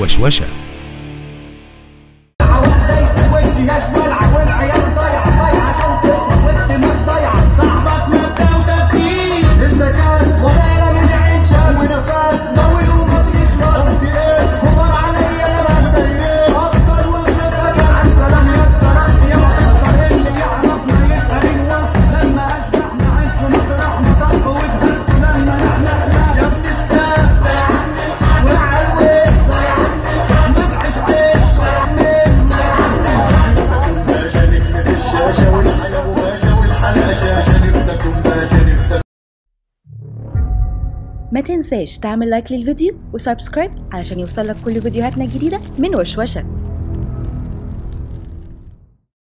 وشوشة. ما تنساش تعمل like للفيديو و subscribe علشان يوصلك كل فيديوهاتنا الجديدة من وشوشة.